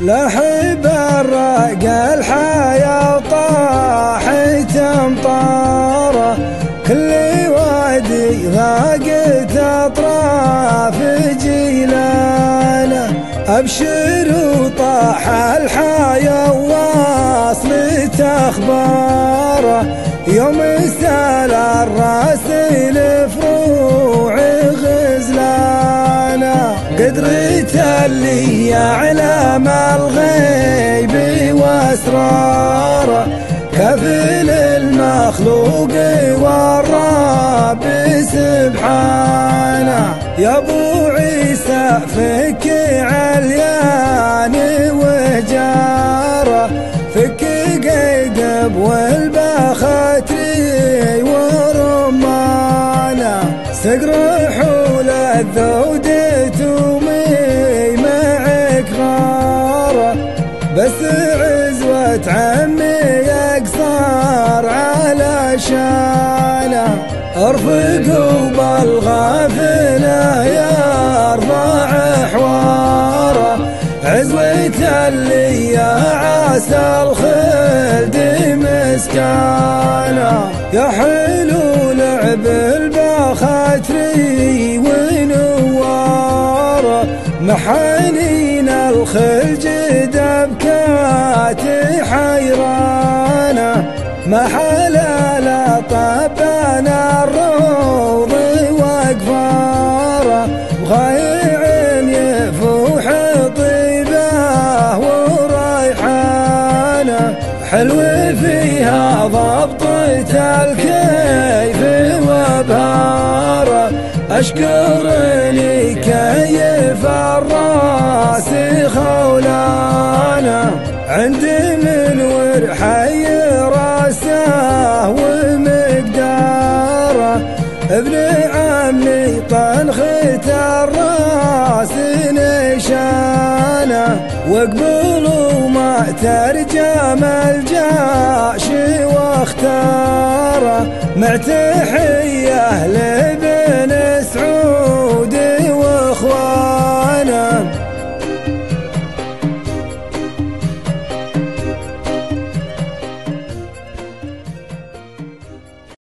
لحب الرق الحياة وطاحت أمطارة. كل وادي ضاقت أطراف جيلانة. أبشر وطاح الحياة واصلت أخباره. يوم استال الراس اللي يعلم الغيب وأسراره كفل المخلوق والرب سبحانه. يا أبو عيسى فك عليان وجاره فك قيد والبختري ورمانه. سقر حول الذود بس عزوة عمي يقصر على شانه. ارفقوا بالغافله يرفع حواره عزوة اللي يا عسى الخلد مسكانه. يا حلو لعب البخاتري محانين الخلج دبكات حيرانة محلال طبنا الروض وأقفاره غايع يفوح طيبه وريحانة. حلو فيها ضبطة الكيف وبهاره أشكر خولانا عند من ورحي راسه ومقداره ابن عمي طنخة الراس نشانه واقبلوا ما ترجم الجاش واختاره مع تحيه